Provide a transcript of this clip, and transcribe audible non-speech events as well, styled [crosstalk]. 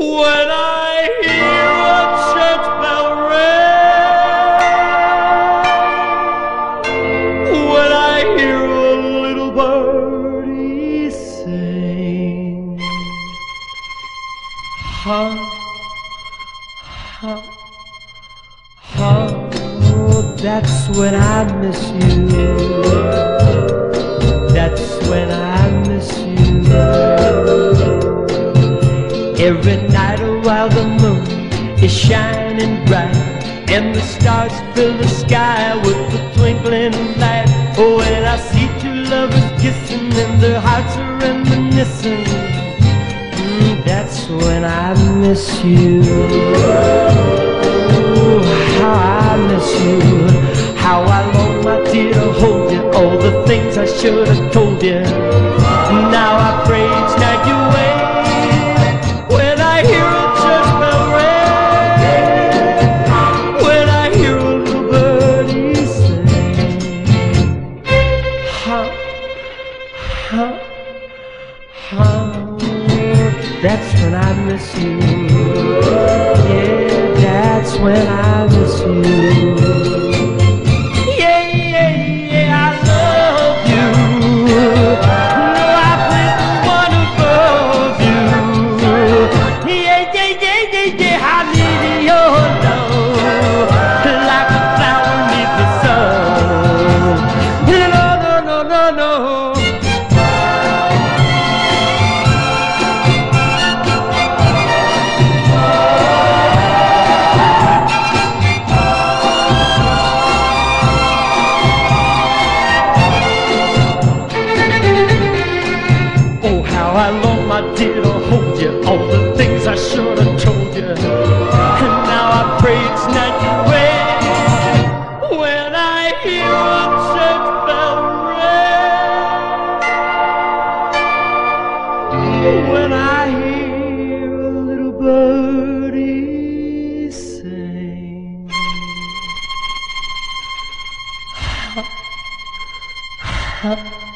When I hear a church bell ring, when I hear a little birdie sing, ha, ha, ha, oh, that's when I miss you. Every night while the moon is shining bright and the stars fill the sky with the twinkling light. Oh, and I see two lovers kissing and their hearts are reminiscing. Mm, that's when I miss you. Oh, how I miss you. How I long, my dear, to hold you. All the things I should have told you. Ha, ha, that's when I miss you. Yeah, that's when I miss you. I long, my dear, to hold you. All the things I should have told you. And now I pray it's not your way. When I hear a church bell ring. When I hear a little birdie sing. Ha, [sighs] [sighs]